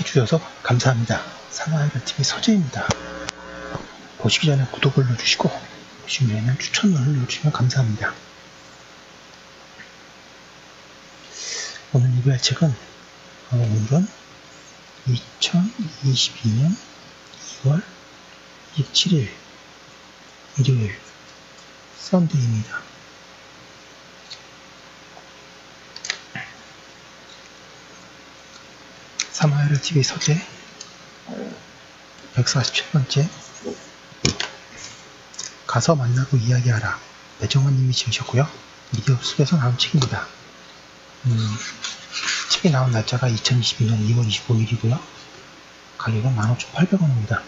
시청해 주셔서 감사합니다. 사마이가TV 서재입니다. 보시기 전에 구독을 눌러주시고 보시면 추천을 눌러주시면 감사합니다. 오늘 리뷰할 책은 어, 오늘은 2022년 2월 27일 일요일 썬데이입니다. 사마이르 TV 서재 147번째 가서 만나고 이야기하라 배정원님이 지으셨고요. 미디어 숲에서 나온 책입니다. 음, 책이 나온 날짜가 2022년 2월 25일이고요. 가격은 15,800원입니다.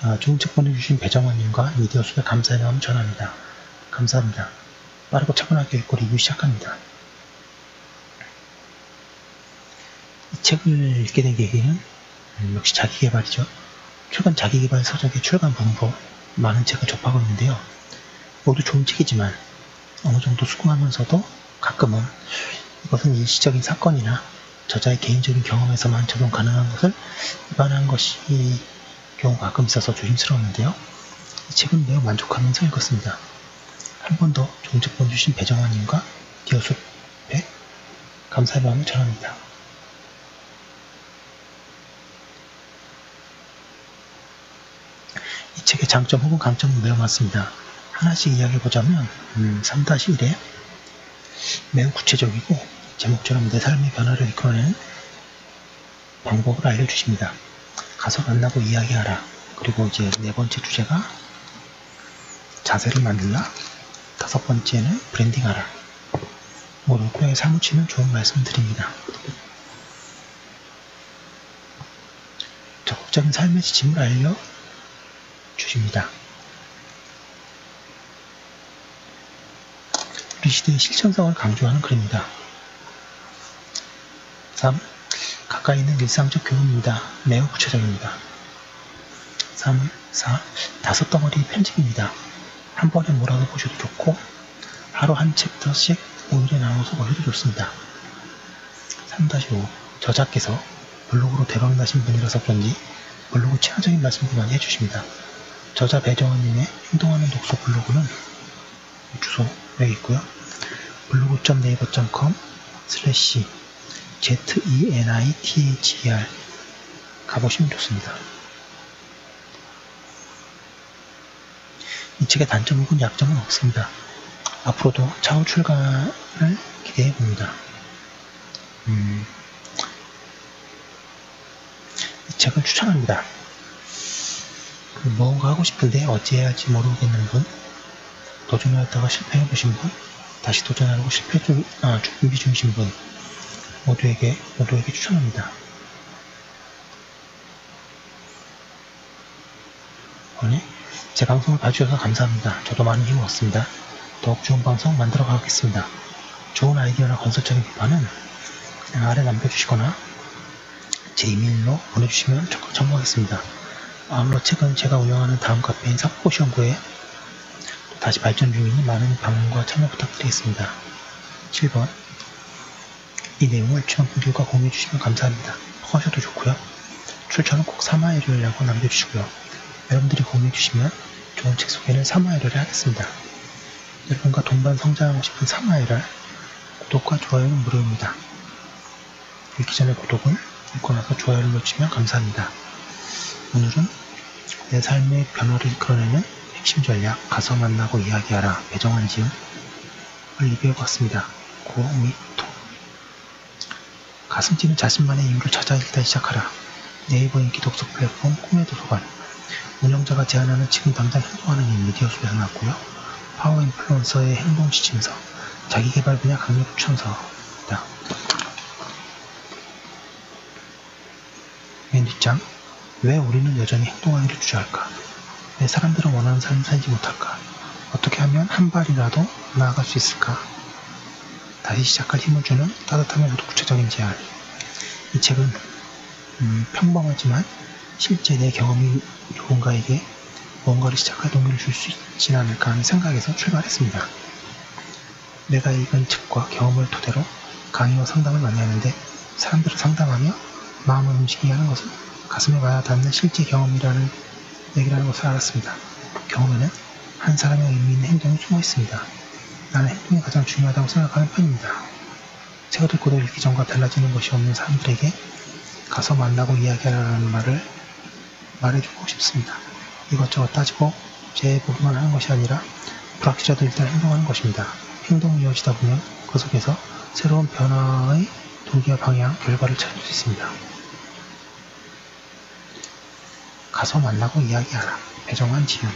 아, 좋은 책 보내주신 배정원님과 미디어 숲에 감사의 마음 전합니다. 감사합니다. 빠르고 차분하게 읽고 리뷰 시작합니다. 책을 읽게 된 계기는 음, 역시 자기개발이죠. 최근 자기개발 서적의 출간 분포 많은 책을 접하고 있는데요. 모두 좋은 책이지만 어느 정도 수긍하면서도 가끔은 이것은 일시적인 사건이나 저자의 개인적인 경험에서만 적용 가능한 것을 위반한 것이 경우가 가끔 있어서 조심스러웠는데요. 이 책은 매우 만족하면서 읽었습니다. 한 번더책 보내주신 배정환님과 디어숲에 감사의 마음을 전합니다. 이 책의 장점 혹은 강점은 매우 많습니다. 하나씩 이야기해보자면 음, 3-1에 매우 구체적이고 제목처럼 내 삶의 변화를 이끌어내는 방법을 알려주십니다. 가서 만나고 이야기하라. 그리고 이제 네 번째 주제가 자세를 만들라. 다섯 번째는 브랜딩하라. 모두 꾸역에 사무치는 좋은 말씀 드립니다. 적극적인 삶의 지침을 알려 주십니다. 우리 시대의 실천성을 강조하는 글입니다. 3. 가까이 있는 일상적 교훈입니다. 매우 구체적입니다. 3, 4. 다섯 덩어리 편집입니다. 한 번에 몰아서 보셔도 좋고 하루 한 챕터씩 5일에 나눠서 보셔도 좋습니다. 3-5. 저자께서 블로그로 대박나신 분이라서 그런지 블로그 말씀도 많이 해주십니다. 저자 배정원님의 행동하는 독서 블로그는 주소 여기 있고요. 블로그.네이버.com slash zenither 가보시면 좋습니다. 이 책의 단점 혹은 약점은 없습니다. 앞으로도 차후 출간을 기대해 봅니다. 음, 이 책을 추천합니다. 그 뭔가 하고 싶은데 어찌 해야 할지 모르겠는 분, 도전하다가 실패해 보신 분, 다시 도전하려고 실패 중, 아, 준비 중이신 분, 모두에게, 모두에게 추천합니다. 오늘 제 방송을 봐주셔서 감사합니다. 저도 많은 힘을 얻습니다. 더욱 좋은 방송 만들어 가겠습니다. 좋은 아이디어나 건설적인 비판은 아래 남겨주시거나 제 이메일로 보내주시면 적극 첨부하겠습니다. 아울러 책은 제가 운영하는 다음 카페인 사포시연구에 다시 발전 중이니 많은 방문과 참여 부탁드리겠습니다. 7번 이 내용을 주변 분들과 공유해 주시면 감사합니다. 퍼가셔도 좋고요. 출처는 꼭 사마이료라고 남겨주시고요. 여러분들이 공유해 주시면 좋은 책 소개는 사마이료를 하겠습니다. 여러분과 동반 성장하고 싶은 사마이를 구독과 좋아요는 무료입니다. 읽기 전에 구독은 읽고 나서 좋아요를 눌러주시면 감사합니다. 오늘은 내 삶의 변화를 이끌어내는 핵심 전략 가서 만나고 이야기하라 배정한 지음 리뷰해봤습니다. 고, 미, 토 가슴 찌는 자신만의 이유를 찾아 읽다 시작하라 네이버 인기 독서 플랫폼 꿈의 도서관 운영자가 제안하는 지금 당장 행동하는 일 미디어 속에서 나왔고요. 파워 인플루언서의 행동 지침서 자기개발 분야 강력 추천서입니다. 맨 뒷장 왜 우리는 여전히 행동하기를 주저할까? 왜 사람들은 원하는 삶을 살지 못할까? 어떻게 하면 한 발이라도 나아갈 수 있을까? 다시 시작할 힘을 주는 따뜻하면서도 구체적인 제안. 이 책은 음, 평범하지만 실제 내 경험이 누군가에게 뭔가를 시작할 동기를 줄 수 있지 않을까 하는 생각에서 출발했습니다. 내가 읽은 책과 경험을 토대로 강의와 상담을 많이 하는데 사람들을 상담하며 마음을 움직이게 하는 것은 와야 닿는 실제 경험이라는 얘기라는 것을 알았습니다. 경험에는 한 사람의 의미 있는 행동이 숨어 있습니다. 나는 행동이 가장 중요하다고 생각하는 편입니다. 책을 읽고도 읽기 전과 달라지는 것이 없는 사람들에게 가서 만나고 이야기하라는 말을 말해주고 싶습니다. 이것저것 따지고 재보기만 하는 것이 아니라 불확실해도 일단 행동하는 것입니다. 행동이 이어지다 보면 그 속에서 새로운 변화의 동기와 방향, 결과를 찾을 수 있습니다. 가서 만나고 이야기하라. 배정한 지윤